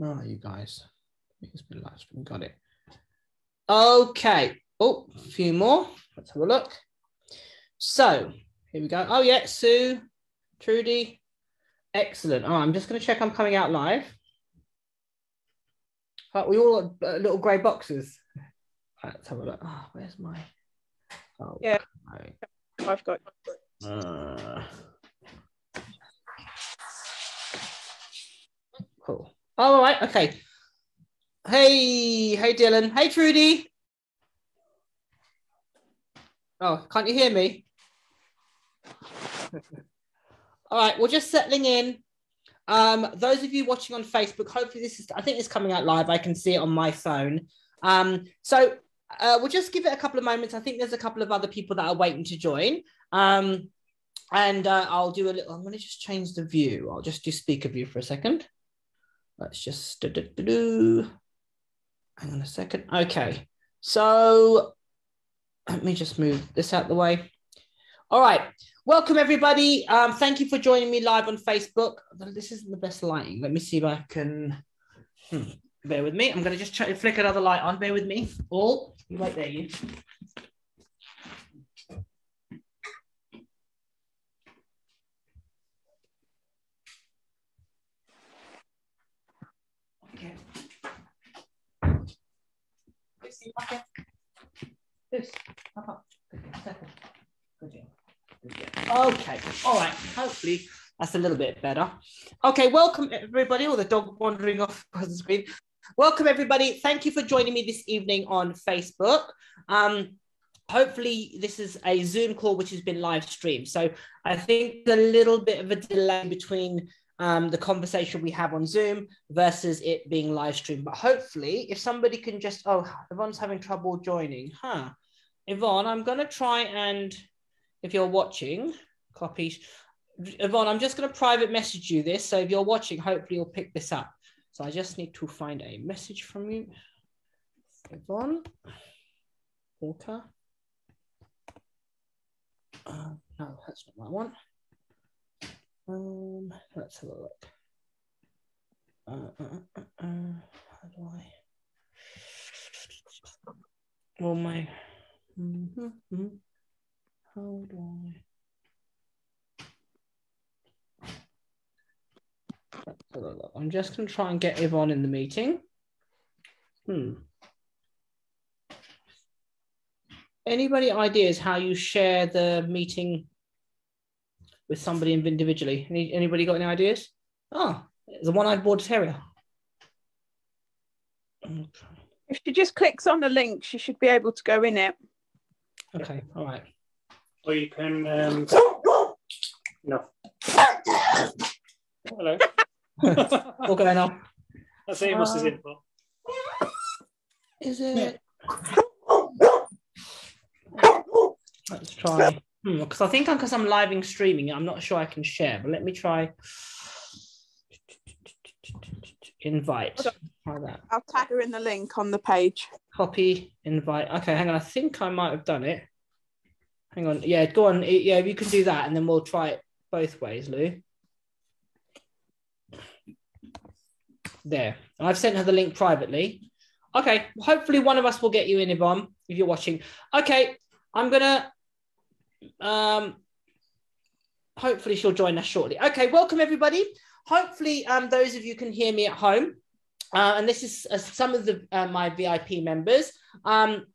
Where are you guys? It's been live stream. Got it. Okay. Oh, a few more. Let's have a look. So here we go. Oh, yeah, Sue, Trudy. Excellent. Oh, I'm just going to check I'm coming out live. Oh, we all got uh, little grey boxes. Let's have a look. Oh, where's my. Oh, Yeah. I've got. Uh, cool. Oh, all right. Okay. Hey, hey, Dylan. Hey, Trudy. Oh, can't you hear me? all right. We're just settling in. Um, those of you watching on Facebook, hopefully this is, I think it's coming out live. I can see it on my phone. Um, so uh, we'll just give it a couple of moments. I think there's a couple of other people that are waiting to join. Um, and uh, I'll do a little, I'm going to just change the view. I'll just do speaker view for a second. Let's just, do, hang on a second. Okay. So let me just move this out the way. All right. Welcome, everybody. Um, thank you for joining me live on Facebook. This isn't the best lighting. Let me see if I can. Hmm. Bear with me. I'm going to just try to flick another light on. Bear with me. All. You wait there, you. Okay. All right. Hopefully that's a little bit better. Okay. Welcome everybody. All the dog wandering off the screen. Welcome everybody. Thank you for joining me this evening on Facebook. Um, hopefully this is a Zoom call which has been live streamed. So I think a little bit of a delay between um, the conversation we have on Zoom versus it being live streamed. But hopefully, if somebody can just, oh, Yvonne's having trouble joining, huh? Yvonne, I'm going to try and, if you're watching, copy. Yvonne, I'm just going to private message you this. So if you're watching, hopefully you'll pick this up. So I just need to find a message from you. Yvonne Walker. Uh, no, that's not what I want. Um, let's have a look. Uh, uh, uh, uh, how do I? Well, my. mhm, mhm. How do I? I'm just going to try and get Yvonne in the meeting. Hmm. Anybody ideas how you share the meeting with somebody individually? Any, anybody got any ideas? Oh, it's a one-eyed border terrier. If she just clicks on the link, she should be able to go in it. Okay, all right. Or you can. Um... No. Hello. What going on? That's Amos's info. Is it? Let's try. Hmm, because I think because I'm living streaming, I'm not sure I can share. But let me try. Invite. Try that. I'll tag her in the link on the page. Copy. Invite. Okay, hang on. I think I might have done it. Hang on. Yeah, go on. Yeah, you can do that, and then we'll try it both ways, Lou. There. I've sent her the link privately. Okay. Hopefully, one of us will get you in, Yvonne, if you're watching. Okay. I'm gonna. Um. Hopefully, she'll join us shortly. Okay. Welcome, everybody. Hopefully, um, those of you can hear me at home. Uh, and this is uh, some of the uh, my VIP members um,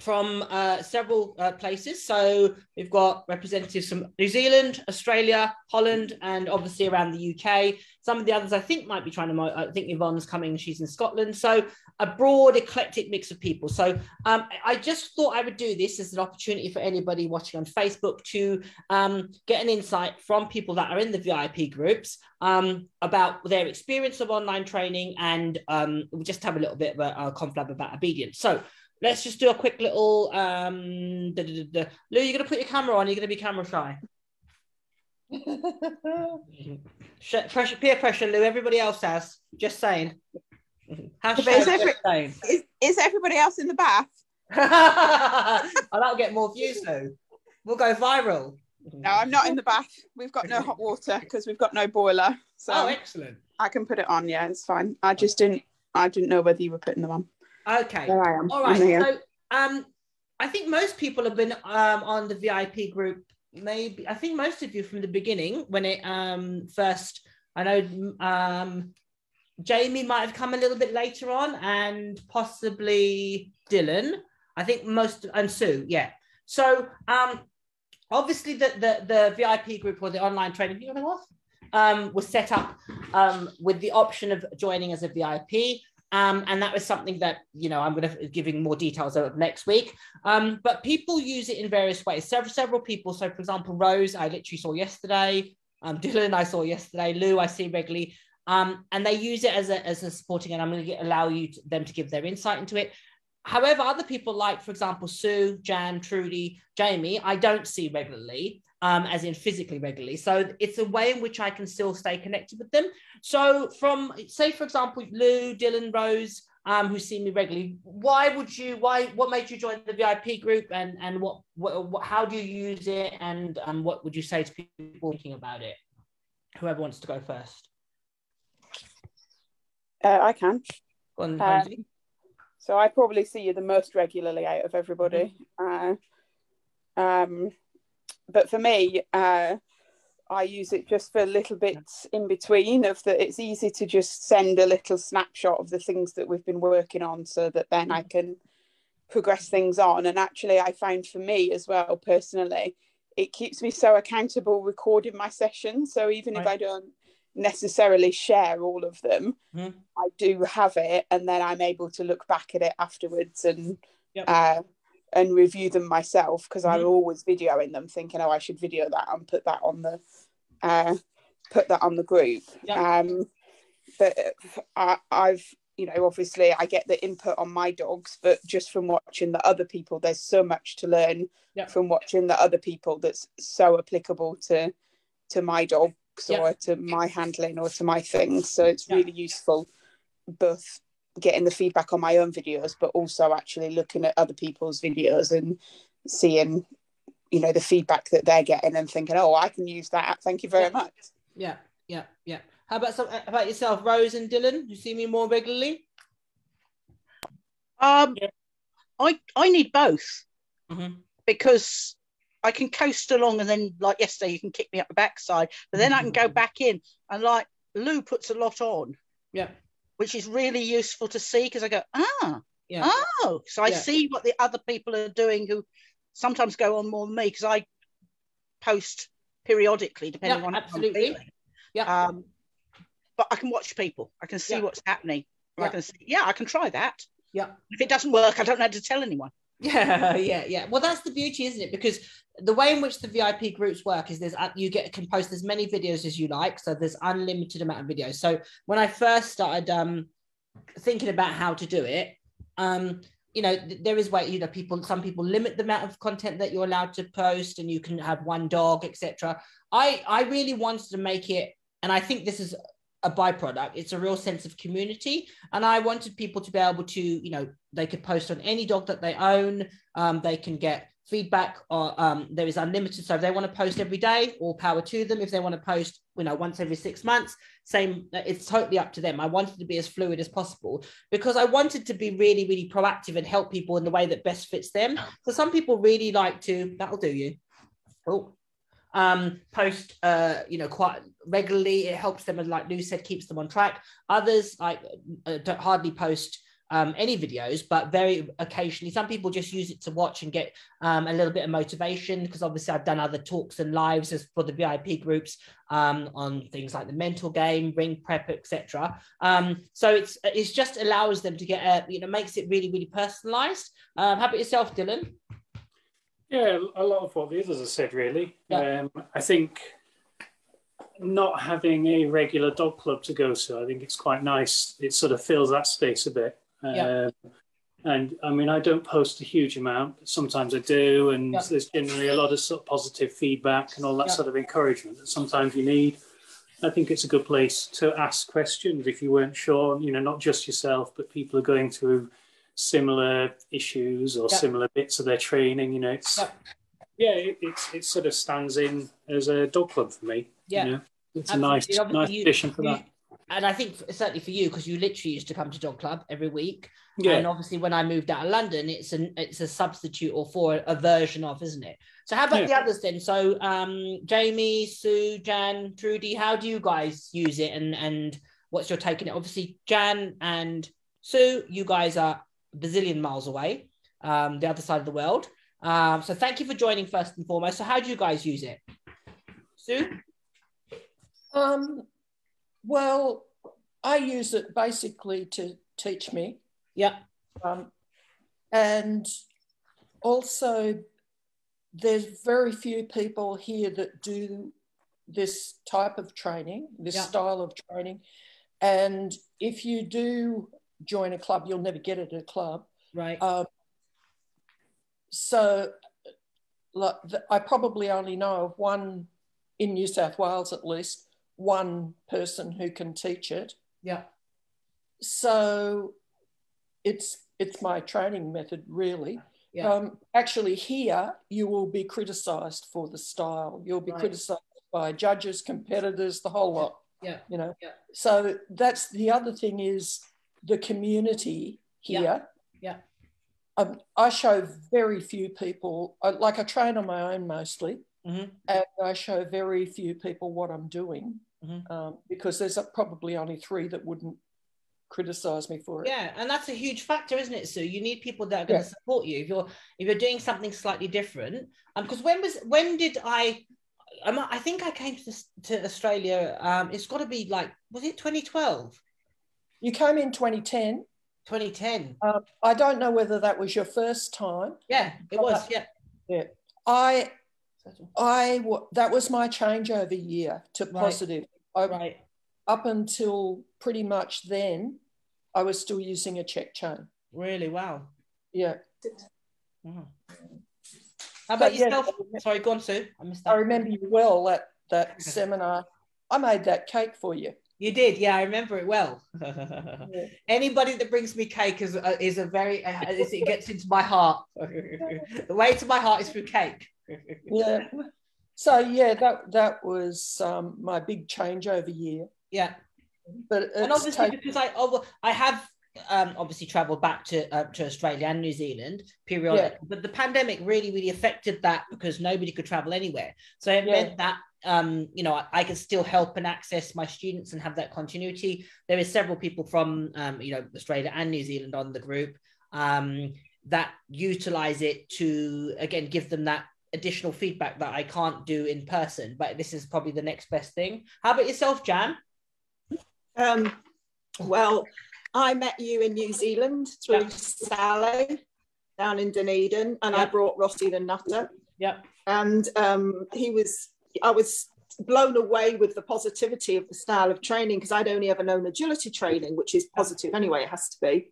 from uh, several uh, places. So we've got representatives from New Zealand, Australia, Holland, and obviously around the UK. Some of the others I think might be trying to. I think Yvonne's coming; she's in Scotland. So a broad, eclectic mix of people. So um, I just thought I would do this as an opportunity for anybody watching on Facebook to um, get an insight from people that are in the VIP groups um, about their experience of online training and um, we'll just have a little bit of a, a conflab about obedience. So let's just do a quick little. Um, da, da, da, da. Lou, you're going to put your camera on. You're going to be camera shy. Pressure, peer pressure, Lou. Everybody else has. Just saying. Hashtag But is every- saying. Is, is everybody else in the bath? oh, that'll get more views though. We'll go viral. No, I'm not in the bath. We've got no hot water because we've got no boiler. So oh, excellent. I can put it on. Yeah, it's fine. I just didn't. I didn't know whether you were putting them on. Okay. There I am. All right. So, um, I think most people have been um on the VIP group. Maybe I think most of you from the beginning when it um first. I know um Jamie might have come a little bit later on, and possibly Dylan. I think most and Sue. Yeah. So um, obviously the the the VIP group or the online training. You know what? Um, was set up um, with the option of joining as a VIP. Um, and that was something that you know I'm going to giving more details of next week. Um, but people use it in various ways. Several several people. So, for example, Rose, I literally saw yesterday. Um, Dylan, I saw yesterday. Lou, I see regularly. Um, and they use it as a as a supporting. And I'm going to allow you to, them to give their insight into it. However, other people like, for example, Sue, Jan, Trudy, Jamie, I don't see regularly. Um, as in physically regularly. So it's a way in which I can still stay connected with them. So from say, for example, Lou, Dylan, Rose, um, who see me regularly, why would you? Why? What made you join the VIP group? And and what? What? what how do you use it? And um, what would you say to people thinking about it? Whoever wants to go first. Uh, I can. Go on, Uh, So I probably see you the most regularly out of everybody. Uh, um, but for me, uh, I use it just for little bits in between. Of that, it's easy to just send a little snapshot of the things that we've been working on, so that then I can progress things on. And actually, I found for me as well personally, it keeps me so accountable recording my sessions. So even if I don't necessarily share all of them, Mhm. I do have it, and then I'm able to look back at it afterwards and Yep. uh, and review them myself because I'm Mhm. always videoing them, thinking, oh, I should video that and put that on the uh, put that on the group. Yep. Um, but I, I've you know obviously I get the input on my dogs, but just from watching the other people, there's so much to learn Yep. from watching the other people that's so applicable to to my dogs Yep. or to my handling or to my things. So it's really useful both getting the feedback on my own videos, but also actually looking at other people's videos and seeing, you know, the feedback that they're getting and thinking, oh, I can use that. Thank you very Yeah. much. Yeah, yeah, yeah. How about some? About yourself, Rose and Dylan? You see me more regularly? Um, Yeah. I I need both Mhm. because I can coast along and then like yesterday you can kick me up the backside, but then I can go back in and like Lou puts a lot on, Yeah, which is really useful to see because I go ah yeah, oh so I Yeah. see what the other people are doing who sometimes go on more than me because I post periodically depending Yeah, on absolutely. yeah. Um, but I can watch people. I can see what's happening. I can see, yeah, I can try that. Yeah. If it doesn't work, I don't know how to tell anyone. Yeah, yeah, yeah. Well, that's the beauty, isn't it? Because the way in which the VIP groups work is there's uh, you get can post as many videos as you like, so there's unlimited amount of videos. So when I first started um thinking about how to do it, um, you know, there is way you know people some people limit the amount of content that you're allowed to post, and you can have one dog, etc. I I really wanted to make it, and I think this is a byproduct. It's a real sense of community, and I wanted people to be able to, you know, they could post on any dog that they own. Um, they can get feedback, or um, there is unlimited. So if they want to post every day, all power to them. If they want to post, you know, once every six months, same. It's totally up to them. I wanted to be as fluid as possible because I wanted to be really, really proactive and help people in the way that best fits them. So some people really like to. That'll do you. Oh, um, post, uh, you know, quite regularly. It helps them, and like Lou said, keeps them on track. Others like uh, don't hardly post um, any videos, but very occasionally. Some people just use it to watch and get um, a little bit of motivation because obviously I've done other talks and lives as for the VIP groups um, on things like the mental game, ring prep, etc. Um, so it's it's just allows them to get a you know makes it really really personalized. Um, how about yourself, Dylan? Yeah, a lot of what the others have said, really. Yeah. Um, I think not having a regular dog club to go to, I think it's quite nice. It sort of fills that space a bit. Yeah. Um, and I mean, I don't post a huge amount, but sometimes I do. And Yeah. there's generally a lot of sort of positive feedback and all that Yeah. sort of encouragement that sometimes you need. I think it's a good place to ask questions if you weren't sure, you know, not just yourself, but people are going through similar issues or similar bits of their training. You know, it's Yeah. yeah, it, it's it sort of stands in as a dog club for me. Yeah. You know? It's a nice, Absolutely. nice You- addition for you- that. And I think certainly for you, because you literally used to come to dog club every week. Yeah, And obviously, when I moved out of London, it's an it's a substitute or for a version of, isn't it? So how about Yeah. the others then? So um, Jamie, Sue, Jan, Trudy, how do you guys use it, and and what's your take on it? Obviously, Jan and Sue, you guys are a bazillion miles away, um, the other side of the world. Um, so thank you for joining first and foremost. So how do you guys use it? Sue? Um, well, I use it basically to teach me, Yeah. um, and also there's very few people here that do this type of training, this Yeah. style of training, and if you do join a club, you'll never get it at a club. Right. Um, so, like, I probably only know of one in New South Wales, at least one person who can teach it. yeah. So, it's it's my training method, really. Yeah. Um, actually, here you will be criticised for the style. You'll be Right. criticised by judges, competitors, the whole lot. Yeah. You know. Yeah. So that's the other thing is the community here. Yeah. Um, I show very few people. I, like I train on my own mostly, Mhm. and I show very few people what I'm doing Mhm. um, because there's probably only three that wouldn't criticize me for it. Yeah, and that's a huge factor, isn't it, Sue? You need people that are going to Yeah. support you if you're if you're doing something slightly different. Um, because when was when did I? I'm, I think I came to to Australia. Um, it's got to be like was it 2012, You came in 2010. 2010? Um, I don't know whether that was your first time. Yeah, it was. Yeah. Yeah, I, I, that was my changeover year to Right. Positive. I, Right. Up until pretty much then, I was still using a check chain. Really? Wow. Yeah, Wow. How about But yeah, yourself? Sorry, go on, Sue. I missed that. I remember you well at that seminar. I made that cake for you. You did, yeah. I remember it well. Anybody that brings me cake is uh, is a very uh, is, it gets into my heart. the way to my heart is through cake. Yeah. So yeah, that that was um, my big changeover year. yeah. But and obviously because I oh, I have um, obviously travelled back to uh, to Australia and New Zealand periodically, but the pandemic really really affected that because nobody could travel anywhere. So it Yeah. meant that um, you know I, I could still help and access my students and have that continuity. There is several people from um, you know Australia and New Zealand on the group um, that utilize it to again give them that additional feedback that I can't do in person. But this is probably the next best thing. How about yourself, Jan? Um, well, I met you in New Zealand through Yeah. Sally down in Dunedin, and I Yeah. brought Rossi the Nutter, Yeah. and um, he was. I was blown away with the positivity of the style of training because I'd only ever known agility training, which is positive anyway. It has to be.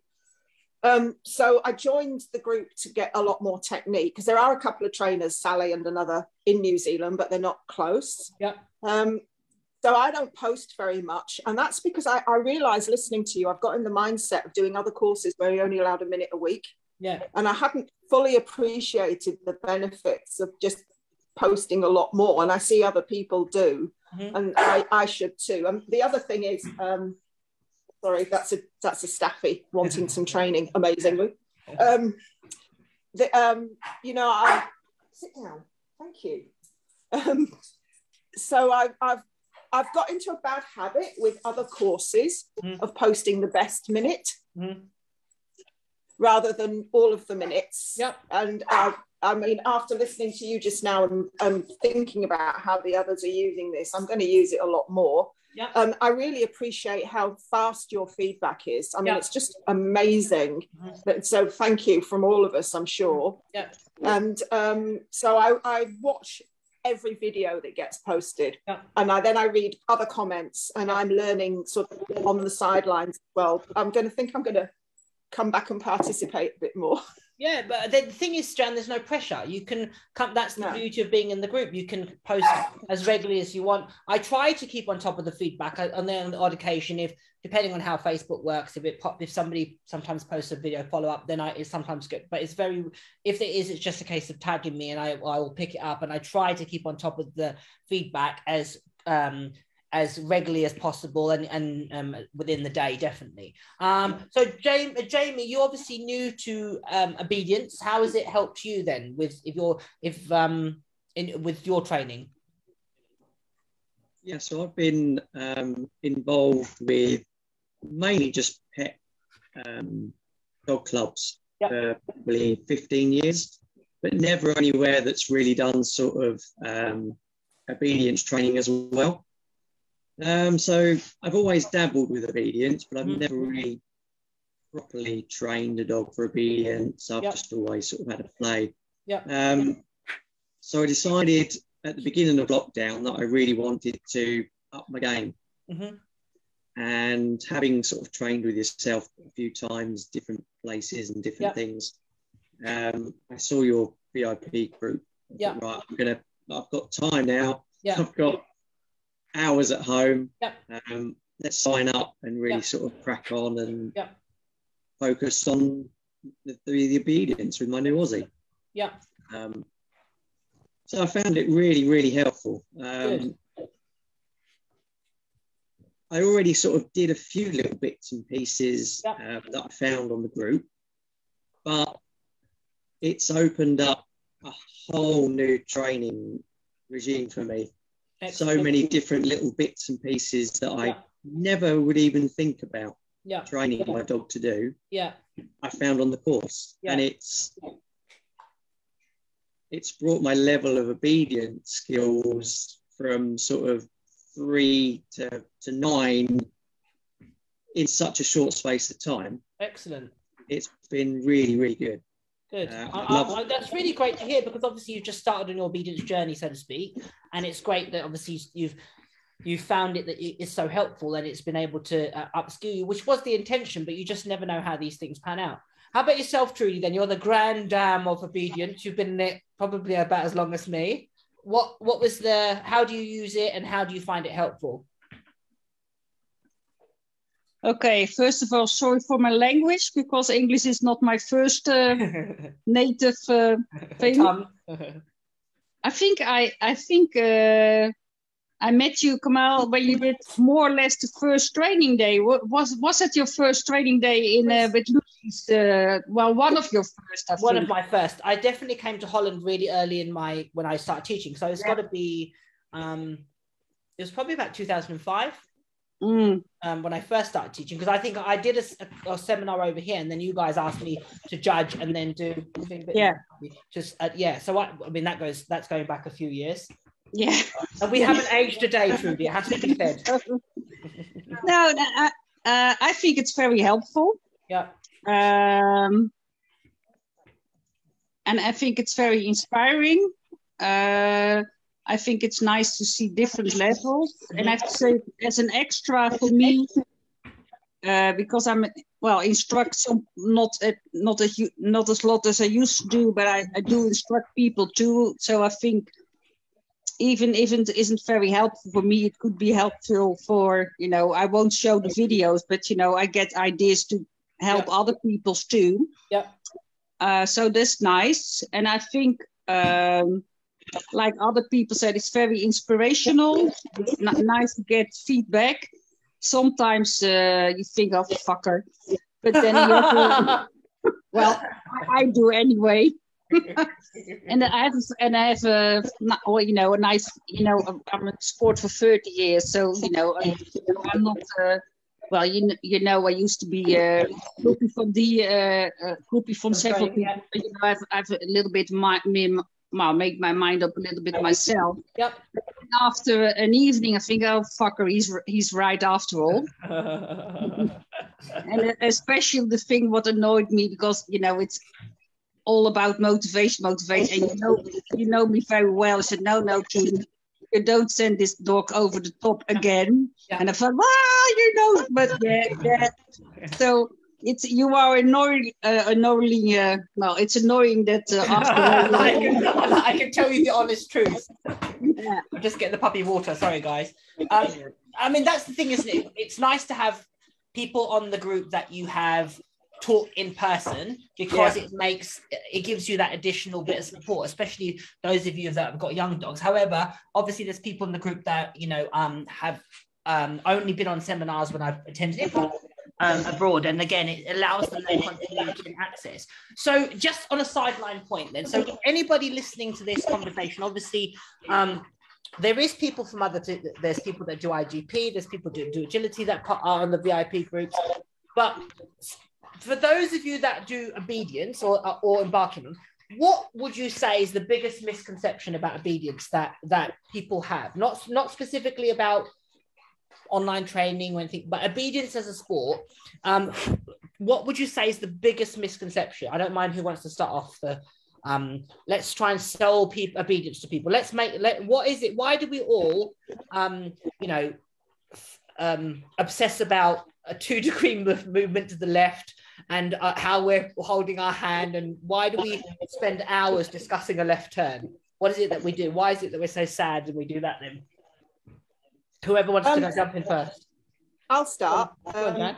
Um, so I joined the group to get a lot more technique because there are a couple of trainers, Sally and another in New Zealand, but they're not close. Yeah. Um, so I don't post very much. And that's because I, I realized listening to you, I've got in the mindset of doing other courses where you're only allowed a minute a week. Yeah. And I hadn't fully appreciated the benefits of just posting a lot more. And I see other people do. Mhm. And I, I should too. And the other thing is, um, sorry, that's a that's a staffy wanting some training, amazingly. Um, the, um, you know, I sit down. Thank you. Um, so I've, I've I've got into a bad habit with other courses Mhm. of posting the best minute Mhm. rather than all of the minutes. Yep. And I, I mean, after listening to you just now and, and thinking about how the others are using this, I'm going to use it a lot more. Yep. Um, I really appreciate how fast your feedback is. I mean, Yep. it's just amazing. Mhm. But- So thank you from all of us, I'm sure. Yep. And um, so I, I watch every video that gets posted Yep. and I, then I read other comments and I'm learning sort of on the sidelines as well. I'm going to think I'm going to come back and participate a bit more. Yeah, but the thing is, Jan, there's no pressure. You can come. That's the No. beauty of being in the group. You can post as regularly as you want. I try to keep on top of the feedback. I, and then on the odd occasion, if depending on how Facebook works, if it pop, if somebody sometimes posts a video follow up, then I it's sometimes good. But it's very if it is, it's just a case of tagging me, and I I will pick it up. And I try to keep on top of the feedback as um as regularly as possible and and um, within the day definitely. Um so jamie jamie you're obviously new to um obedience. How has it helped you then with if you're if um in with your training? Yeah so i've been um involved with mainly just pet um dog clubs Yep. for probably 15 years but never anywhere that's really done sort of um obedience training as well um, so I've always dabbled with obedience, but I've Mhm. never really properly trained a dog for obedience. I've Yep. just always sort of had a play. Yeah. Um, so I decided at the beginning of lockdown that I really wanted to up my game. Mhm. And having sort of trained with yourself a few times, different places and different Yep. things, um, I saw your VIP group. Yeah. Right, I'm gonna. I've got time now. yeah I've got hours at home. Yep. Um, let's sign up and really Yep. sort of crack on and Yep. focus on the, the, the obedience with my new Aussie. yeah Um, so I found it really, really helpful. Um, I already sort of did a few little bits and pieces Yep. uh, that I found on the group, but it's opened up a whole new training regime for me. So many different little bits and pieces that I Yeah. never would even think about yeah training my dog to do. yeah I found on the course, Yeah. and it's it's brought my level of obedience skills from sort of three to, to nine in such a short space of time. excellent It's been really, really good. Good. Uh, I, I love- I, I, that's really great to hear because obviously you've just started on your obedience journey, so to speak, and it's great that obviously you've you found it that it is so helpful and it's been able to uh, upskill you, which was the intention, but you just never know how these things pan out. How about yourself, Trudy? Then you're the grand dam of obedience. You've been in it probably about as long as me. What what was the? How do you use it, and how do you find it helpful? Okay, first of all, sorry for my language because English is not my first uh, native uh, thing. I think I I think uh, I met you, Kamal, when you did more or less the first training day. Was was it your first training day in uh, with Lucy's? Uh, well, one of your first, I one think. of my first. I definitely came to Holland really early in my when I started teaching. So it's got to be, um, it was probably about 2005 Mm, um, when I first started teaching because I think I did a seminar over here and then you guys asked me to judge and then do something a Yeah. just uh, yeah. So I, I mean that goes that's going back a few years yeah. and we haven't aged a day, Trudy. It has to be said. no, I, uh, I think it's very helpful. Yeah, um, and I think it's very inspiring. Uh, I think it's nice to see different levels, and I have to say, as an extra for me, uh, because I'm well instruct some not a, not a not as lot as I used to do, but I, I do instruct people too. So I think even if it isn't very helpful for me, it could be helpful for you know I won't show the videos, but you know I get ideas to help other people's too. Yeah. Uh, so that's nice, and I think. Um, like other people said, it's very inspirational. It's nice to get feedback. Sometimes uh, you think, "Oh fucker," but then you have to, well, I, I do anyway. and I have and I have a well, you know a nice you know I'm in sport for 30 years, so you know I'm not. Uh, well, you you know, I used to be uh, groupie from the uh, uh, groupie from several people. You know, I've I've a little bit my well, make my mind up a little bit myself. Yep. After an evening, I think, oh fucker, he's he's right after all. and especially the thing what annoyed me because you know it's all about motivation, motivation. And you know, you know me very well. I said, no, no, Trudy, you don't send this dog over the top again. Yeah. And I thought, well, you know, but yeah, yeah. So it's you are annoying, uh, annoying. Uh, well, it's annoying that uh, after I, can, I can tell you the honest truth. yeah, I'm just getting the puppy water. Sorry, guys. Um, I mean, that's the thing, isn't it? It's nice to have people on the group that you have taught in person because it makes it gives you that additional bit of support, especially those of you that have got young dogs. However, obviously, there's people in the group that you know um, have um, only been on seminars when I've attended it um, abroad. And again, it allows them continuity and access. So just on a sideline point then, so anybody listening to this conversation, obviously, um, there is people from other, there's people that do IGP, there's people that do agility that are on the VIP groups. But for those of you that do obedience or, or embarking on, what would you say is the biggest misconception about obedience that that people have not not specifically about online training or anything but obedience as a sport um what would you say is the biggest misconception? I don't mind who wants to start off the um let's try and sell people obedience to people. Let's make let what is it why do we all um you know um obsess about a two degree movement to the left and uh, how we're holding our hand and why do we spend hours discussing a left turn? What is it that we do? Why is it that we're so sad and we do that then whoever wants um, to jump in first. I'll start. Um,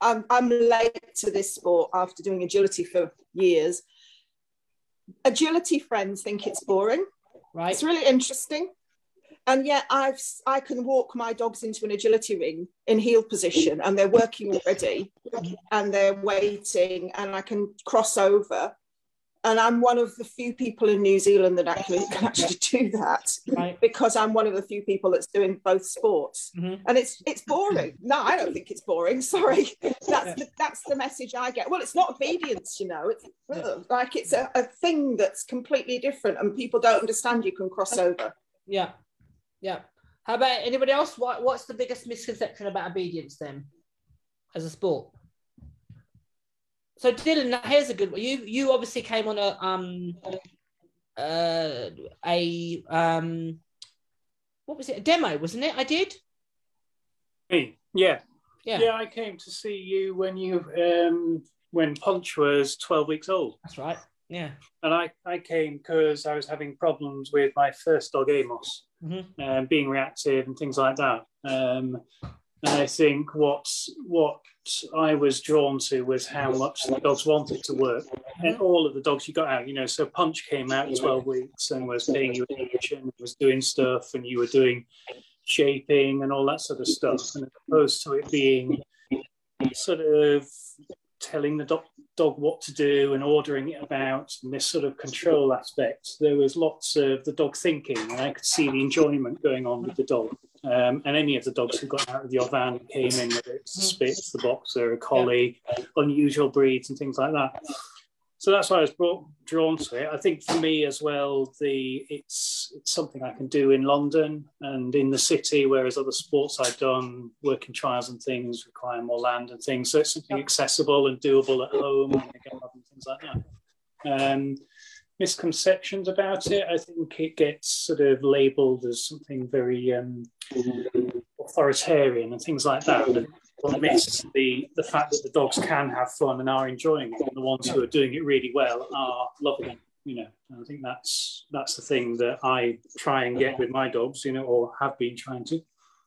I'm, I'm late to this sport after doing agility for years. Agility friends think it's boring. Right. It's really interesting. And yet I've I can walk my dogs into an agility ring in heel position and they're working already and they're waiting and I can cross over and I'm one of the few people in New Zealand that actually can actually do that right. because I'm one of the few people that's doing both sports mm-hmm. and it's it's boring no I don't think it's boring sorry that's yeah. the, that's the message I get well it's not obedience you know it's yeah. like it's a, a thing that's completely different and people don't understand you can cross over yeah yeah. How about anybody else? What What's the biggest misconception about obedience then, as a sport? So Dylan, here's a good one. You you obviously came on a um uh a um what was it a demo wasn't it? I did. Me, yeah, yeah, yeah. I came to see you when you um when Punch was twelve weeks old. That's right. Yeah. And I I came because I was having problems with my first dog Amos mm-hmm. um, being reactive and things like that. Um, and I think what what I was drawn to was how much the dogs wanted to work, and all of the dogs you got out. You know, so Punch came out twelve weeks and was paying you attention, was doing stuff, and you were doing shaping and all that sort of stuff, and opposed to it being sort of telling the dog, dog what to do and ordering it about and this sort of control aspect. There was lots of the dog thinking, and I could see the enjoyment going on with the dog. Um, and any of the dogs who got out of your van came in, whether it's the Spitz, the Boxer, a Collie, unusual breeds, and things like that so that's why I was brought, drawn to it. I think for me as well, the it's it's something I can do in London and in the city, whereas other sports I've done, working trials and things require more land and things. So it's something accessible and doable at home and again, things like that. Um, misconceptions about it, I think it gets sort of labelled as something very um, authoritarian and things like that miss the the fact that the dogs can have fun and are enjoying it, and the ones who are doing it really well are loving it. You know, and I think that's that's the thing that I try and get with my dogs. You know, or have been trying to.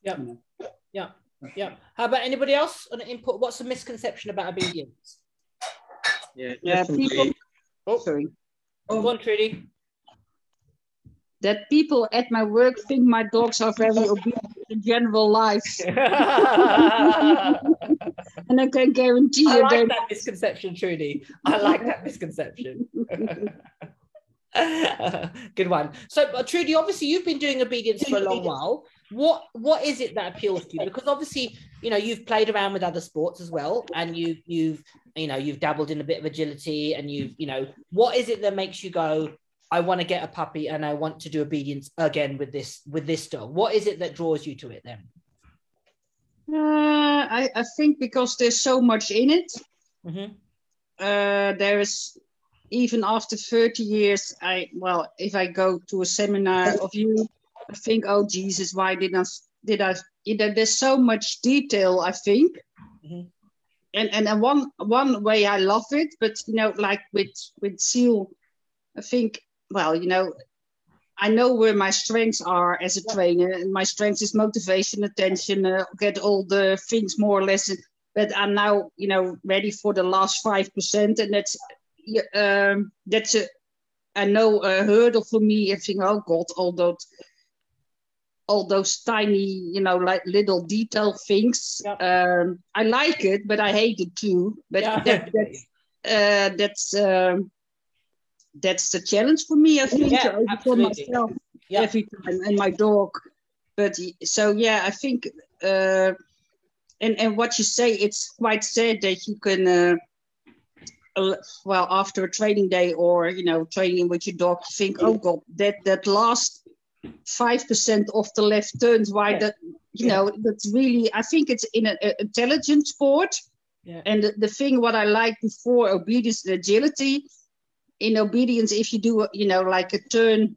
Yeah, you know. yeah, yeah. How about anybody else on input? What's a misconception about obedience? Yeah, yeah people. Oh, sorry. Go on, Trudy that people at my work think my dogs are very obedient in general life. and I can guarantee I you like that misconception, Trudy. I like that misconception. Good one. So, uh, Trudy, obviously, you've been doing obedience for a long while. What what is it that appeals to you? Because obviously, you know, you've played around with other sports as well, and you you've you know you've dabbled in a bit of agility, and you've you know, what is it that makes you go? I want to get a puppy and I want to do obedience again with this with this dog. What is it that draws you to it then? Uh, I, I think because there's so much in it. Mm-hmm. Uh, there is even after 30 years. I well, if I go to a seminar of you, I think, oh Jesus, why did I did I? You know, there's so much detail. I think. Mm-hmm. And and one one way I love it, but you know, like with with Seal, I think well, you know, I know where my strengths are as a trainer, and my strength is motivation, attention, uh, get all the things more or less. But I'm now, you know, ready for the last five percent, and that's um, that's a I know a hurdle for me. I think, oh God, all that all those tiny, you know, like little detail things. Um, I like it, but I hate it too. But Yeah. that, that's uh, that's um, that's the challenge for me. I think Yeah, overcome myself Yeah. every time and my dog. But so yeah, I think uh, and and what you say, it's quite sad that you can. Uh, uh, well, after a training day or you know training with your dog, you think, oh god, that that last five percent of the left turns, why Yeah. that you know that's really. I think it's in an intelligent sport, Yeah. and the, the thing what I like before obedience and agility. In obedience, if you do you know like a turn,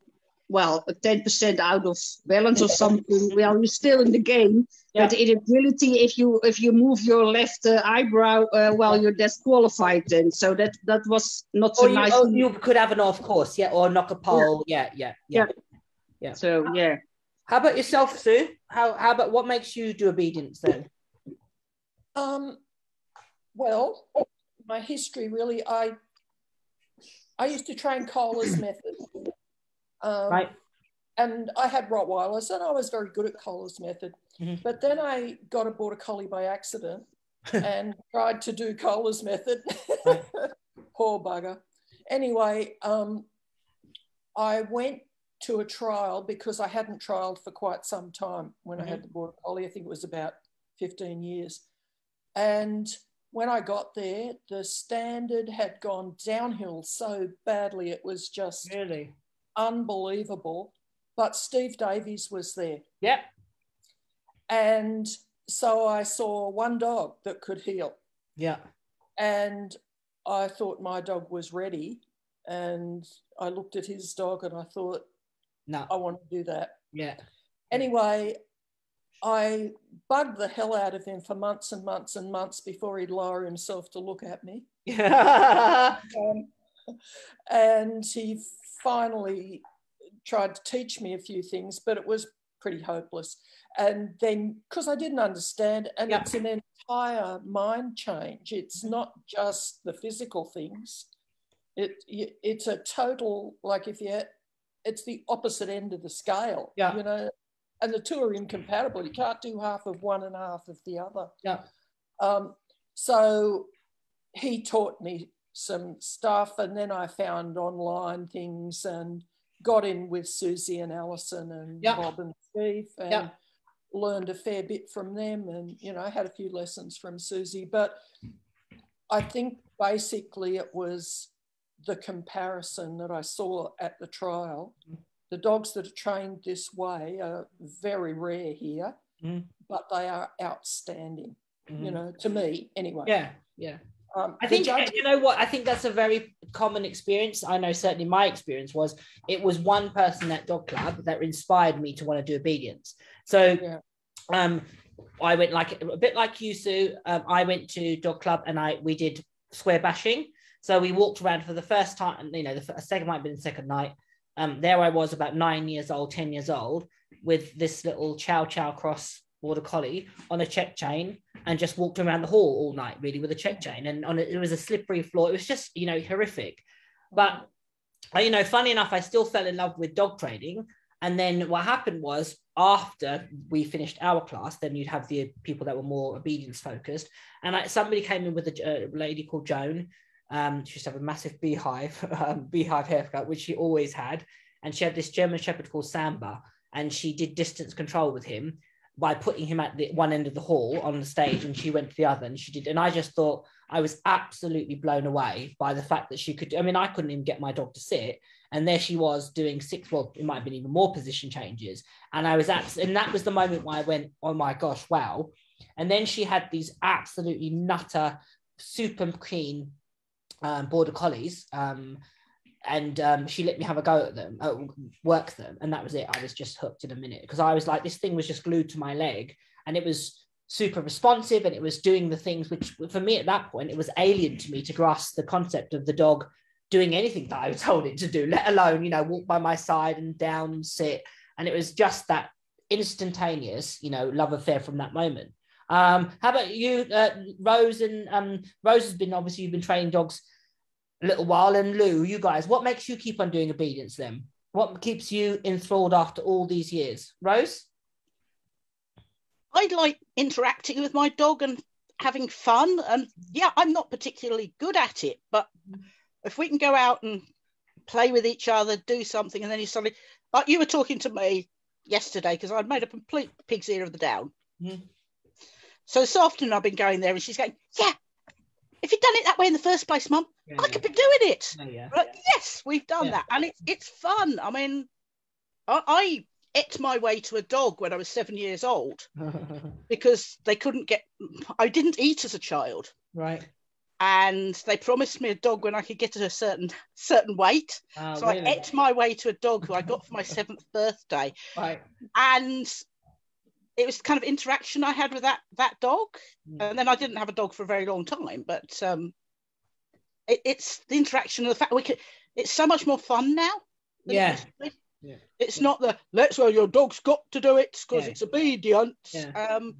well, ten percent out of balance or something, well, you're still in the game. Yeah. But in agility, if you if you move your left uh, eyebrow, uh, well, you're disqualified then. So that that was not so Or you, nice. you could have an off course, yeah, or knock a pole, yeah, yeah, yeah. Yeah. So yeah. How about yourself, Sue? How how about what makes you do obedience then? Um, well, my history really, I I used to train Koehler's method. Um, Right. And I had Rottweilers and I was very good at Koehler's method. Mhm. But then I got a border collie by accident and tried to do Koehler's method. Poor bugger. Anyway, um, I went to a trial because I hadn't trialed for quite some time when I had mm-hmm. the border collie. I think it was about 15 years. And when I got there, the standard had gone downhill so badly, it was just Really? unbelievable. But Steve Davies was there. Yep. And so I saw one dog that could heel. Yeah. And I thought my dog was ready. And I looked at his dog and I thought, No. I want to do that. Yeah. Anyway, I bugged the hell out of him for months and months and months before he'd lower himself to look at me. Um, and he finally tried to teach me a few things, but it was pretty hopeless. And then, because I didn't understand, and Yeah. it's an entire mind change. It's not just the physical things. It it's a total like if you, it's the opposite end of the scale. Yeah. You know, and the two are incompatible. You can't do half of one and half of the other. Yeah. Um, so he taught me some stuff, and then I found online things and got in with Susie and Allison and Yeah. Bob and Steve and Yeah. learned a fair bit from them. And you know, I had a few lessons from Susie, but I think basically it was the comparison that I saw at the trial. The dogs that are trained this way are very rare here, Mm. but they are outstanding. You Mhm. know, to me anyway. Yeah. Yeah. Um, I think judge- you know what I think that's a very common experience. I know certainly my experience was it was one person at dog club that inspired me to want to do obedience. So Yeah. um I went like a bit like you, Sue. Um, I went to dog club and I we did square bashing. So we walked around for the first time. You know, the second might have been the second night. Um, there I was about nine years old, ten years old, with this little chow chow cross border collie on a check chain and just walked around the hall all night really with a check chain. And on a, it was a slippery floor. It was just you know horrific. But you know funny enough i still fell in love with dog training and then what happened was after we finished our class then you'd have the people that were more obedience focused. And I, somebody came in with a, a lady called joan um, she used to have a massive beehive um, beehive haircut which she always had. And she had this german shepherd called samba and she did distance control with him by putting him at the one end of the hall on the stage and she went to the other and she did and i just thought i was absolutely blown away by the fact that she could i mean i couldn't even get my dog to sit and there she was doing six well it might have been even more position changes and i was abs- and that was the moment where i went oh my gosh wow. And then she had these absolutely nutter super keen um, border collies um, and um, she let me have a go at them, uh, work them, and that was it. I was just hooked in a minute because I was like, this thing was just glued to my leg, and it was super responsive, and it was doing the things which, for me at that point, it was alien to me to grasp the concept of the dog doing anything that I was told it to do, let alone you know walk by my side and down and sit, and it was just that instantaneous, you know, love affair from that moment. Um, how about you, uh, Rose? And um, Rose has been obviously you've been training dogs a little while. And Lou, you guys, what makes you keep on doing obedience then? What keeps you enthralled after all these years? Rose? I like interacting with my dog and having fun. And yeah, I'm not particularly good at it, but if we can go out and play with each other, do something, and then you suddenly, like you were talking to me yesterday because I'd made a complete pig's ear of the down. Mhm. So this afternoon I've been going there and she's going, Yeah, if you'd done it that way in the first place, Mum, I could be doing it. Yeah, yeah. Like, yes, we've done Yeah. that, and it's it's fun. I mean, I, I ate my way to a dog when I was seven years old because they couldn't get. I didn't eat as a child, right. and they promised me a dog when I could get to a certain certain weight. Oh, so really? I ate my way to a dog who I got for my seventh birthday, Right. and it was the kind of interaction I had with that that dog. Mm. And then I didn't have a dog for a very long time, but um, it, it's the interaction of the fact we can. It's so much more fun now. it Yeah. used to be. Yeah. It's not the let's well your dog's got to do it because Yeah. it's obedience. Yeah. Um,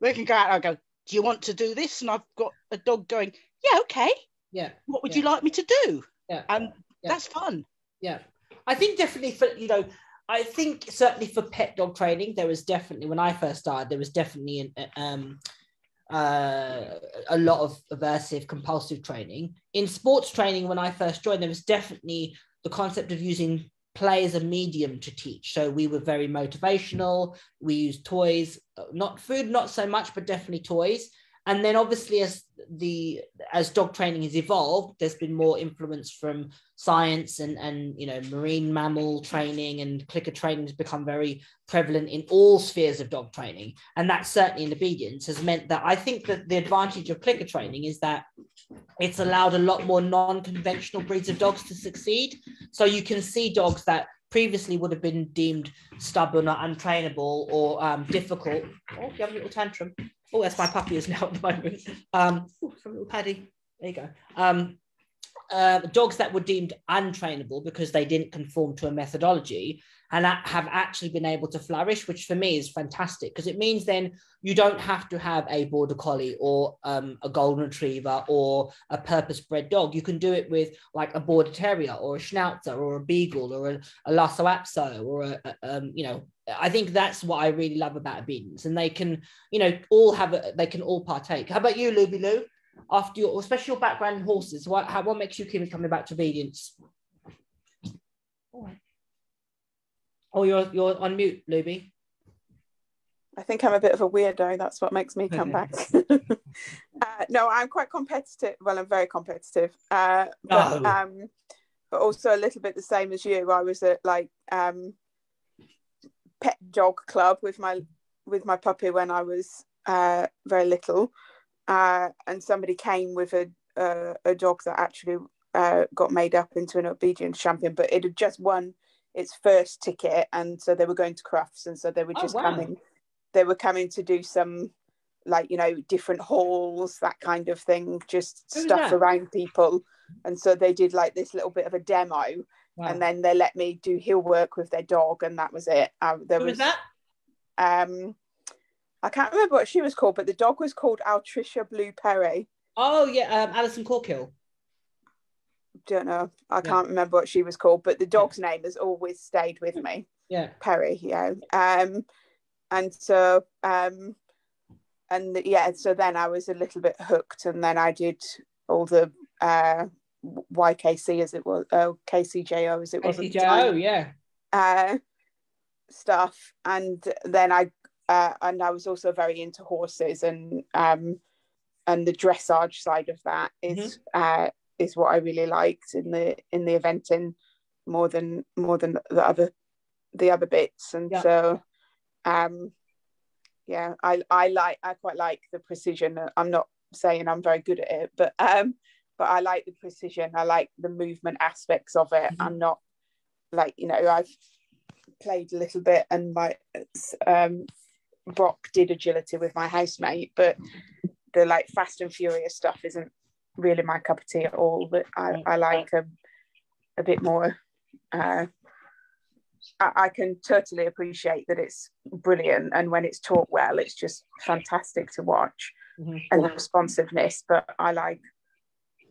we can go out and I go, do you want to do this? And I've got a dog going, yeah, okay. Yeah. What would Yeah. you like me to do? Yeah. And Yeah. that's fun. Yeah, I think definitely for you know, I think certainly for pet dog training, there was definitely when I first started, there was definitely an um uh a lot of aversive compulsive training. In sports training when i first joined there was definitely the concept of using play as a medium to teach. So we were very motivational. We used toys uh, not food not so much but definitely toys and then obviously as the as dog training has evolved there's been more influence from science and and you know marine mammal training and clicker training has become very prevalent in all spheres of dog training. And that certainly in obedience has meant that i think that the advantage of clicker training is that it's allowed a lot more non-conventional breeds of dogs to succeed. So you can see dogs that previously would have been deemed stubborn or untrainable or um, difficult. Oh you have a little tantrum oh that's my puppy is now at the moment um oh, some little paddy. There you go. Um uh, dogs that were deemed untrainable because they didn't conform to a methodology and have actually been able to flourish, which for me is fantastic because it means then you don't have to have a border collie or um, a golden retriever or a purpose bred dog. You can do it with like a border terrier or a schnauzer or a beagle or a, a Lhasa Apso or a, a um, you know. I think that's what I really love about obedience, and they can, you know, all have a, they can all partake. How about you, Luby Lou? After your, especially your background in horses, what how, what makes you keep coming back to obedience? Oh, you're you're on mute, Luby. I think I'm a bit of a weirdo. That's what makes me come back. uh, no, I'm quite competitive. Well, I'm very competitive. Uh, but, No. um, but also a little bit the same as you. I was at like um, pet dog club with my with my puppy when I was uh, very little, uh, and somebody came with a a, a dog that actually uh, got made up into an obedience champion, but it had just won its first ticket, and so they were going to Crufts, and so they were Oh, just wow. coming. They were coming to do some like you know different halls, that kind of thing, just Who was stuff that? around people, and so they did like this little bit of a demo, Wow. and then they let me do heel work with their dog, and that was it. Uh, there Who was that? um I can't remember what she was called, but the dog was called Altricia Blue Perry. Oh yeah, um, Alison Corkill. Don't know. I Yeah. can't remember what she was called, but the dog's name has always stayed with me. Yeah. Perry, yeah. Um and so um and yeah, so then I was a little bit hooked and then I did all the uh YKC as it was oh KCJO as it was the yeah. uh, stuff, and then I uh, and I was also very into horses and um, and the dressage side of that is uh, is what I really liked in the in the eventing more than more than the other the other bits, and Yeah. so um, yeah, I I like I quite like the precision. I'm not saying I'm very good at it, but um, but I like the precision. I like the movement aspects of it. Mhm. I'm not like you know I've played a little bit and my um Brock did agility with my housemate, but the like fast and furious stuff isn't really my cup of tea at all. But I, I like a, a bit more. Uh, I, I can totally appreciate that it's brilliant, and when it's taught well, it's just fantastic to watch, Mhm. and the responsiveness. But I like,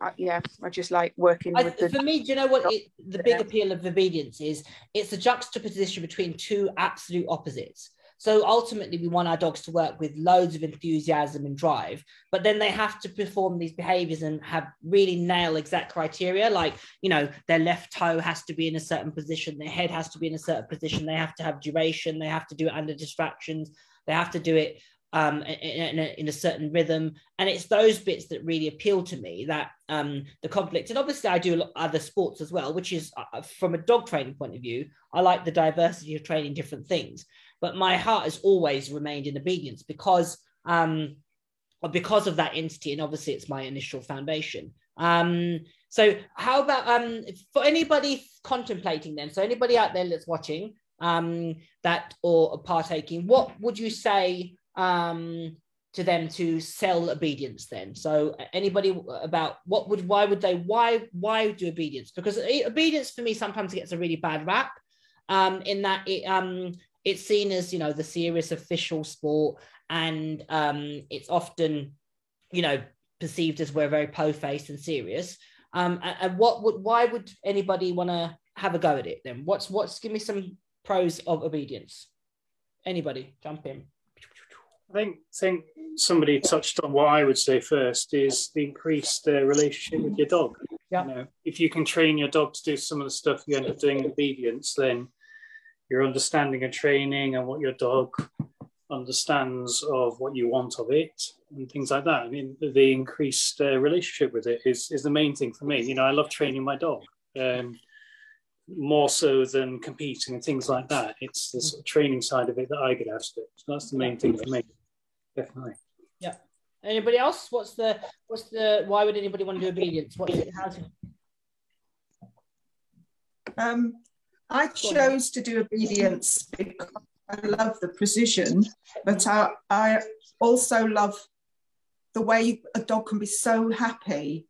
I, yeah, I just like working I, with the. for me, do you know what it, the big appeal of obedience is? It's the juxtaposition between two absolute opposites. So ultimately, we want our dogs to work with loads of enthusiasm and drive, but then they have to perform these behaviors and have really nail exact criteria. Like, you know, their left toe has to be in a certain position, their head has to be in a certain position, they have to have duration, they have to do it under distractions, they have to do it um, in, a, in, a, certain rhythm. And it's those bits that really appeal to me that um, the conflict. And obviously, I do a lot other sports as well, which is uh, from a dog training point of view, I like the diversity of training different things. But my heart has always remained in obedience because. Um, because of that entity, and obviously it's my initial foundation. Um, so how about um, for anybody contemplating then? So anybody out there that's watching um, that or partaking, what would you say um, to them to sell obedience then so anybody about what would why would they why why do obedience because obedience for me sometimes gets a really bad rap um, in that it um, it's seen as you know the serious official sport and um, it's often you know perceived as we're very po-faced and serious um, and, and what would why would anybody want to have a go at it then what's what's give me some pros of obedience anybody jump in I think think somebody touched on what I would say first is the increased uh, relationship with your dog. Yeah. You know, if you can train your dog to do some of the stuff you end up doing in obedience, then your understanding of training and what your dog understands of what you want of it and things like that. I mean, the increased uh, relationship with it is is the main thing for me. You know, I love training my dog. Um, more so than competing and things like that. It's the sort of training side of it that I get out of it. So that's the main thing for me definitely. Yeah. Anybody else? What's the what's the why would anybody want to do obedience? What's it? How's it? Um, I chose to do obedience because I love the precision, but I, I also love the way a dog can be so happy.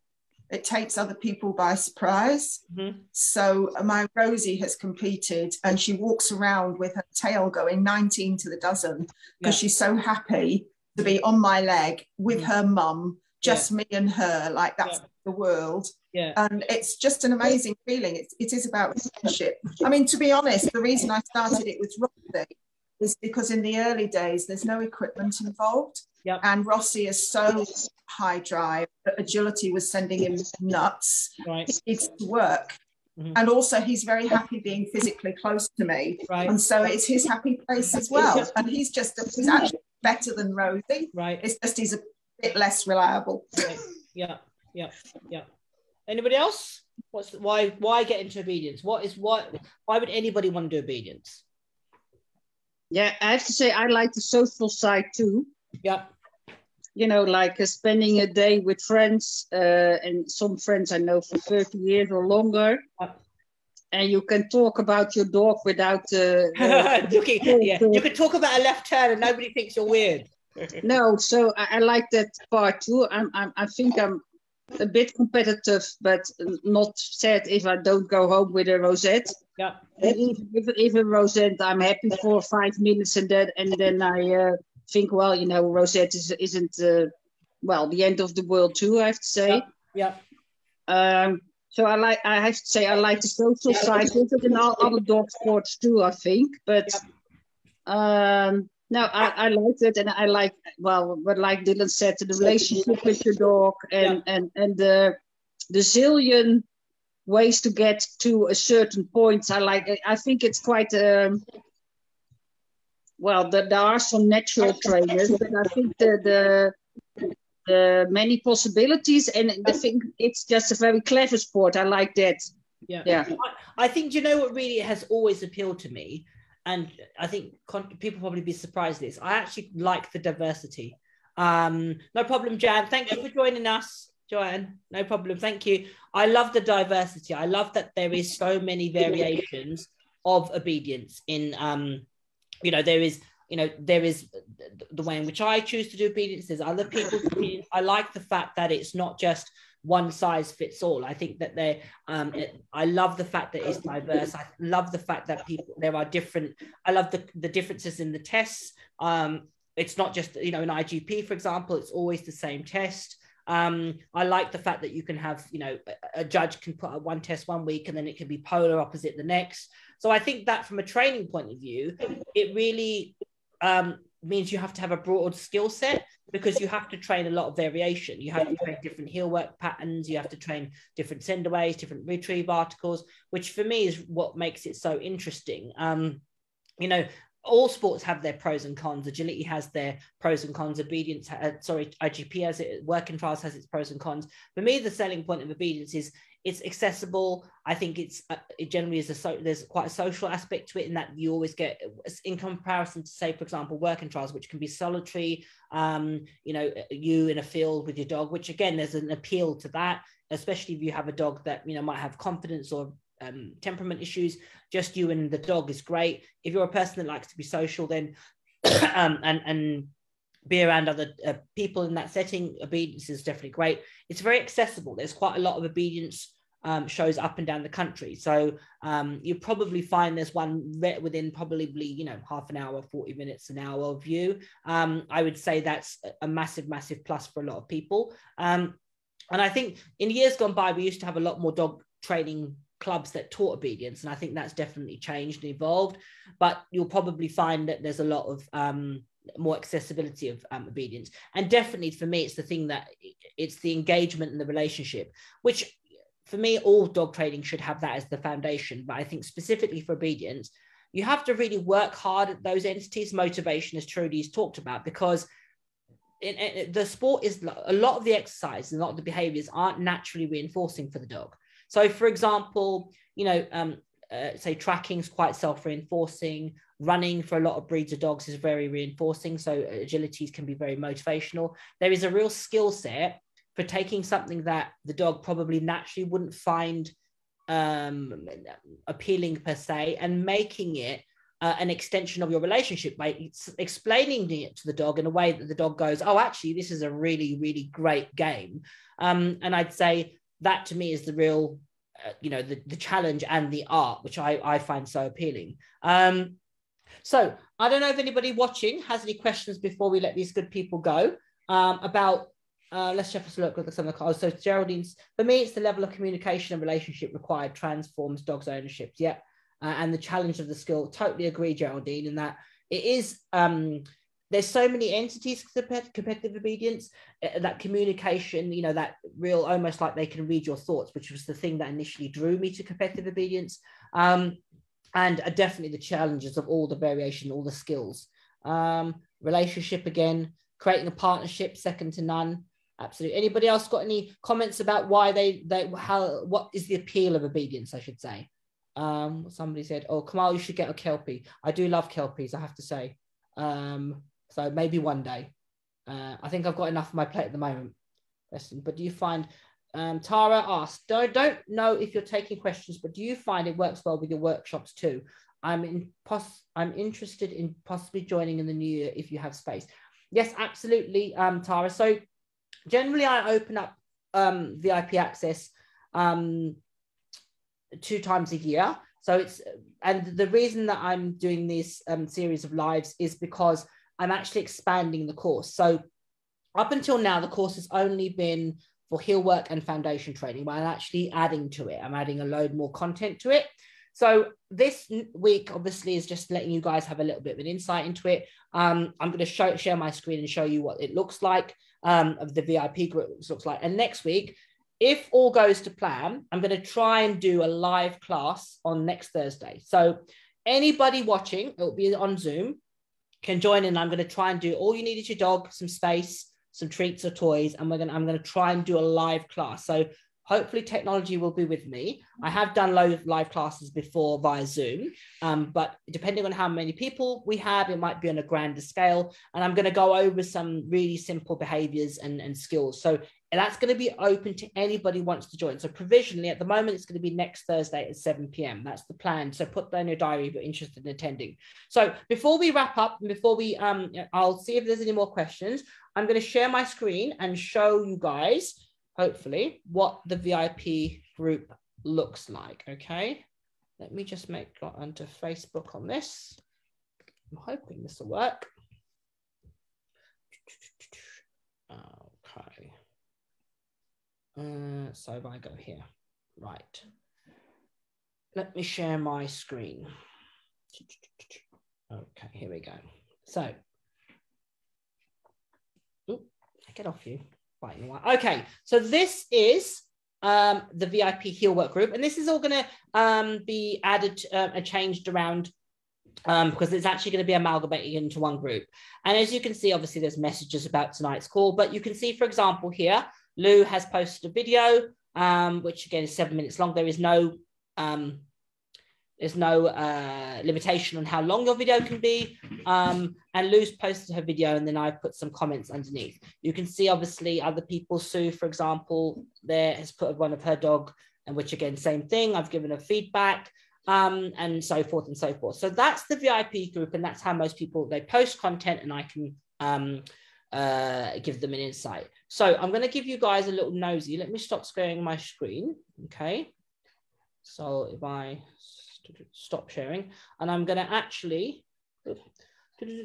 It takes other people by surprise. Mm-hmm. So my Rosie has competed and she walks around with her tail going 19 to the dozen because Yeah. she's so happy to be on my leg with Mm. her mum, just me and her, like that's Yeah. The world. Yeah. And it's just an amazing feeling. It's, it is about relationship. I mean, to be honest, the reason I started it with Rossi is because in the early days, there's no equipment involved. Yep. And Rossi is so high drive that agility was sending him nuts. Right. It needs to work. Mhm. And also, he's very happy being physically close to me. Right. And so it's his happy place as well. And he's just, he's actually better than Rosie. Right. It's just he's a bit less reliable. Right. Yeah. Yeah. Yeah. Anybody else? What's the, why why get into obedience? What is what why would anybody want to do obedience? Yeah, I have to say I like the social side too. Yeah. You know, like uh, spending a day with friends, uh, and some friends I know for 30 years or longer. Yeah. And you can talk about your dog without. Uh, uh, Looking, yeah. You can talk about a left turn and nobody thinks you're weird. no, so I, I like that part too. I'm, I'm, I think I'm a bit competitive, but not sad if I don't go home with a rosette. Yeah. If, if a rosette, I'm happy for five minutes, and then and then I uh, think, well, you know, rosette is, isn't uh, well the end of the world too. I have to say. Yeah. Um, so I like I have to say I like the social side of it and all other dog sports too. I think, but um, no, I, I liked it, and I like well, what like Dylan said, to the relationship with your dog, and and and the the zillion ways to get to a certain point. I like. I think it's quite. Um, well, the, there are some natural trainers, but I think the the the many possibilities, and I think it's just a very clever sport. I like that. Yeah. Yeah. I, I think you know what really has always appealed to me, and I think con- people probably be surprised at this. I actually like the diversity. Um, no problem, Jan. Thank you for joining us, Joanne. No problem. Thank you. I love the diversity. I love that there is so many variations of obedience in um, you know, there is you know there is the way in which I choose to do obedience. There's other people's opinions. I like the fact that it's not just one size fits all. I think that they, um, it, I love the fact that it's diverse. I love the fact that people there are different. I love the the differences in the tests. Um, it's not just you know an IGP, for example. It's always the same test. Um, I like the fact that you can have, you know, a, a judge can put one test one week and then it can be polar opposite the next. So I think that from a training point of view, it really um, means you have to have a broad skill set because you have to train a lot of variation. You have to train different heel work patterns. You have to train different send aways, different retrieve articles, which for me is what makes it so interesting. Um, you know, all sports have their pros and cons. Agility has their pros and cons. Obedience, uh, sorry, IGP has it. Working trials has its pros and cons. For me, the selling point of obedience is it's accessible. I think it's uh, it generally is a so there's quite a social aspect to it in that you always get in comparison to say, for example, working trials, which can be solitary. Um, you know, you in a field with your dog, which again, there's an appeal to that, especially if you have a dog that you know might have confidence or um, temperament issues. Just you and the dog is great. If you're a person that likes to be social, then um, and and be around other uh, people in that setting, obedience is definitely great. It's very accessible. There's quite a lot of obedience um, shows up and down the country. So um, you probably find there's one within probably you know half an hour, 40 minutes, an hour of you. Um, I would say that's a massive, massive plus for a lot of people. Um, and I think in years gone by, we used to have a lot more dog training clubs that taught obedience, and I think that's definitely changed and evolved. But you'll probably find that there's a lot of um, more accessibility of um, obedience and definitely for me it's the thing that it's the engagement and the relationship which for me all dog training should have that as the foundation but i think specifically for obedience you have to really work hard at those entities. Motivation as trudy's talked about because in, in, the sport is a lot of the exercise and a lot of the behaviors aren't naturally reinforcing for the dog. So for example you know um, uh, say tracking is quite self-reinforcing. Running for a lot of breeds of dogs is very reinforcing so agilities can be very motivational. There is a real skill set for taking something that the dog probably naturally wouldn't find um, appealing per se and making it uh, an extension of your relationship by explaining it to the dog in a way that the dog goes oh actually this is a really really great game. Um, and i'd say that to me is the real uh, you know the, the challenge and the art which i, I find so appealing. Um, so i don't know if anybody watching has any questions before we let these good people go um, about uh, let's just have a look at some of the cards. So Geraldine's for me, it's the level of communication and relationship required transforms dogs' ownership. Yeah, uh, and the challenge of the skill. Totally agree, Geraldine, in that it is. Um, there's so many entities competitive obedience uh, that communication you know that real almost like they can read your thoughts which was the thing that initially drew me to competitive obedience um, and uh, definitely the challenges of all the variation all the skills um, relationship again creating a partnership second to none absolutely anybody else got any comments about why they they how what is the appeal of obedience i should say um somebody said oh kamal you should get a kelpie i do love kelpies i have to say um so maybe one day. Uh, I think I've got enough on my plate at the moment. But do you find um, Tara asked, I don't know if you're taking questions, but do you find it works well with your workshops too? I'm in pos- I'm interested in possibly joining in the new year if you have space. Yes, absolutely, um, Tara. So generally I open up um, VIP access um, two times a year. So it's and the reason that I'm doing this um, series of lives is because I'm actually expanding the course. So up until now, the course has only been for heel work and foundation training, but I'm actually adding to it. I'm adding a load more content to it. So this week, obviously, is just letting you guys have a little bit of an insight into it. Um, I'm going to show share my screen and show you what it looks like um, of the VIP group looks like. And next week, if all goes to plan, I'm going to try and do a live class on next Thursday. So anybody watching, it will be on Zoom can join in. I'm going to try and do all you need is your dog, some space, some treats or toys, and we're going. To, I'm going to try and do a live class. So hopefully technology will be with me. I have done live live classes before via Zoom, um, but depending on how many people we have, it might be on a grander scale. And I'm going to go over some really simple behaviors and, and skills. So that's going to be open to anybody who wants to join. So provisionally, at the moment, it's going to be next Thursday at 7 p.m. That's the plan. So put that in your diary if you're interested in attending. So before we wrap up, and before we, um, I'll see if there's any more questions. I'm going to share my screen and show you guys, hopefully, what the VIP group looks like. Okay. Let me just make go onto Facebook on this. I'm hoping this will work. Okay. Uh, so if I go here, right. Let me share my screen. Okay, here we go. So, Oop, get off you. Okay, so this is um, the VIP heel work group, and this is all going to um, be added uh, and changed around um, because it's actually going to be amalgamated into one group. And as you can see, obviously there's messages about tonight's call, but you can see, for example, here, Lou has posted a video, um, which again is seven minutes long. There is no um, there's no uh, limitation on how long your video can be. Um, and Lou's posted her video and then I put some comments underneath. You can see obviously other people, Sue, for example, there has put one of her dog, and which again, same thing. I've given her feedback um, and so forth and so forth. So that's the VIP group, and that's how most people they post content, and I can um, uh, give them an insight. So I'm going to give you guys a little nosy. Let me stop sharing my screen. Okay. So if I stop sharing, and I'm going to actually,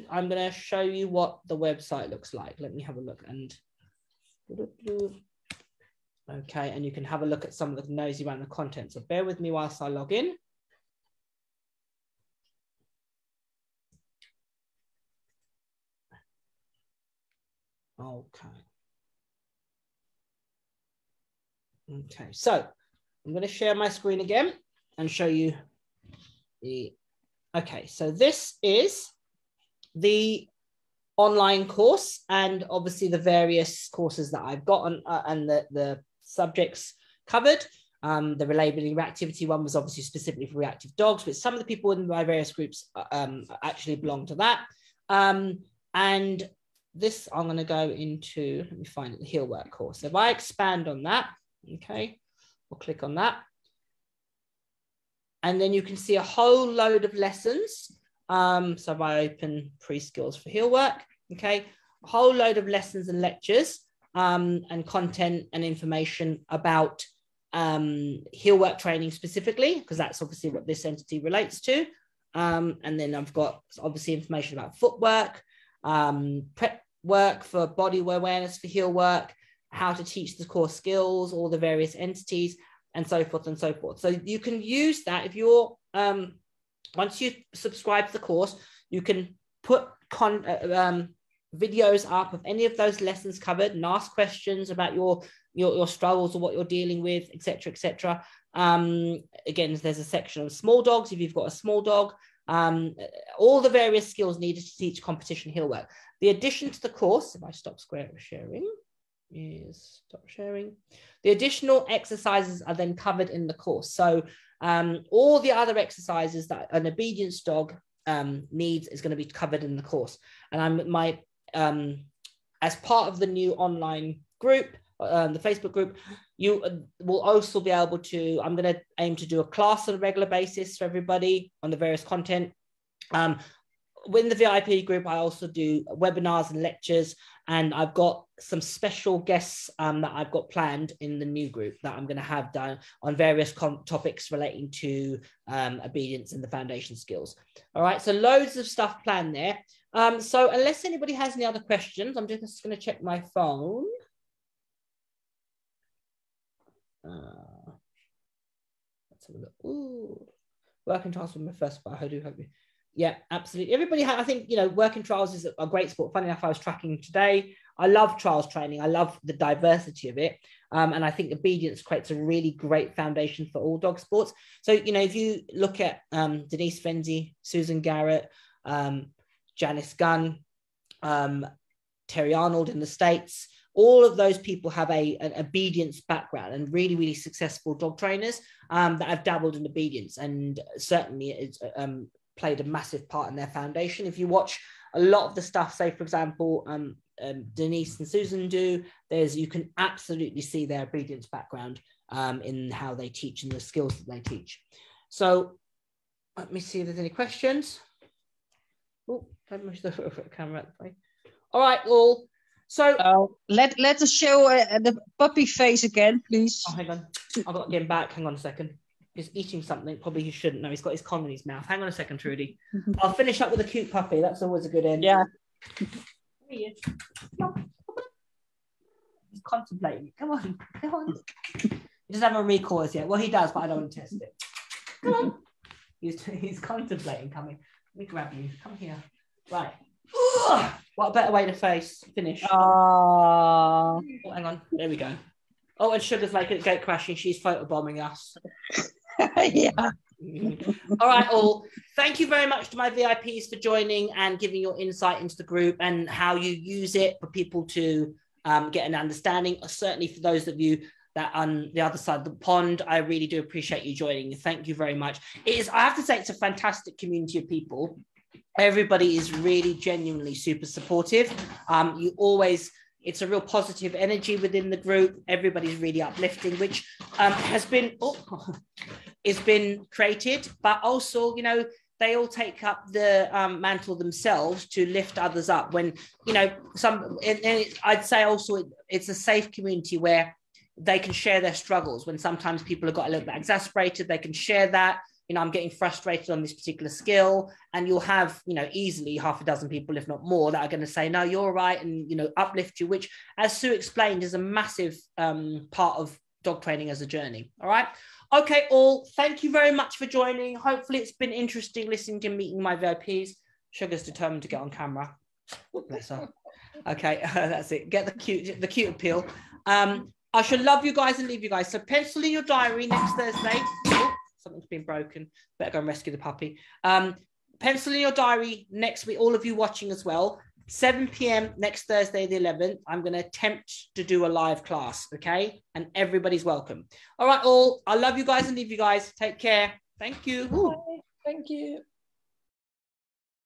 I'm going to show you what the website looks like. Let me have a look and. Okay, and you can have a look at some of the nosy around the content. So bear with me whilst I log in. Okay. Okay, so I'm going to share my screen again and show you okay, so this is the online course and obviously the various courses that I've got on, uh, and the, the subjects covered. Um, the relabeling reactivity one was obviously specifically for reactive dogs, but some of the people in my various groups uh, um, actually belong to that. Um, and this I'm going to go into, let me find it, the heel work course. So if I expand on that, okay, we'll click on that. And then you can see a whole load of lessons. Um, so if I open pre-skills for heel work, okay, a whole load of lessons and lectures um, and content and information about um, heel work training specifically, because that's obviously what this entity relates to. Um, and then I've got obviously information about footwork, um, prep work for body awareness for heel work, how to teach the core skills, all the various entities, and so forth and so forth. So you can use that if you're um, once you subscribe to the course, you can put con uh, um, videos up of any of those lessons covered and ask questions about your your, your struggles or what you're dealing with, etc., etc. Um, again, there's a section on small dogs if you've got a small dog. Um, all the various skills needed to teach competition heel work. The addition to the course, if I stop square sharing, is stop sharing. The additional exercises are then covered in the course. So um, all the other exercises that an obedience dog um, needs is going to be covered in the course. And I'm my um, as part of the new online group, um, the Facebook group, you uh, will also be able to. I'm going to aim to do a class on a regular basis for everybody on the various content. Um, within the VIP group, I also do webinars and lectures, and I've got some special guests um, that I've got planned in the new group that I'm going to have done on various topics relating to um, obedience and the foundation skills. All right, so loads of stuff planned there. Um, so unless anybody has any other questions, I'm just going to check my phone. Uh, let's have a look. Ooh, working task with my first, but I do hope you. Yeah, absolutely. Everybody, ha- I think you know, working trials is a great sport. Funny enough, I was tracking today. I love trials training. I love the diversity of it, um, and I think obedience creates a really great foundation for all dog sports. So you know, if you look at um, Denise Fenzi, Susan Garrett, um, Janice Gunn, um, Terry Arnold in the states, all of those people have a an obedience background and really really successful dog trainers um, that have dabbled in obedience and certainly it's um, played a massive part in their foundation. If you watch a lot of the stuff, say for example, um, um, Denise and Susan do, there's you can absolutely see their obedience background um, in how they teach and the skills that they teach. So let me see if there's any questions. Oh, don't much the camera. All right, all. So uh, let let us show uh, the puppy face again, please. Oh, hang on, I've got to get him back. Hang on a second is eating something. Probably he shouldn't know. He's got his con in his mouth. Hang on a second, Trudy. Mm-hmm. I'll finish up with a cute puppy. That's always a good end. Yeah. He's contemplating. Come on, come on. He doesn't have a as yet. Well, he does, but I don't want to test it. Come on. He's, he's contemplating coming. Let me grab you. Come here. Right. what a better way to face finish. Oh, Oh, hang on, there we go. Oh, and Sugar's like at gate crashing. She's photobombing us. yeah. all right, all. Thank you very much to my VIPs for joining and giving your insight into the group and how you use it for people to um, get an understanding. Certainly for those of you that on the other side of the pond, I really do appreciate you joining. Thank you very much. It is, I have to say, it's a fantastic community of people. Everybody is really genuinely super supportive. Um, you always it's a real positive energy within the group. Everybody's really uplifting, which um, has been oh, has been created, but also you know they all take up the um, mantle themselves to lift others up. When you know some, and, and I'd say also it, it's a safe community where they can share their struggles. When sometimes people have got a little bit exasperated, they can share that you know, I'm getting frustrated on this particular skill. And you'll have, you know, easily half a dozen people, if not more, that are going to say, no, you're right. And, you know, uplift you, which, as Sue explained, is a massive um, part of dog training as a journey. All right. Okay, all. Thank you very much for joining. Hopefully, it's been interesting listening to meeting my VIPs. Sugar's determined to get on camera. Bless her. Okay, that's it. Get the cute, the cute appeal. Um, I shall love you guys and leave you guys. So pencil in your diary next Thursday. Something's been broken. Better go and rescue the puppy. Um, pencil in your diary next week, all of you watching as well. 7 p.m. next Thursday, the 11th. I'm going to attempt to do a live class, okay? And everybody's welcome. All right, all. I love you guys and leave you guys. Take care. Thank you. Thank you.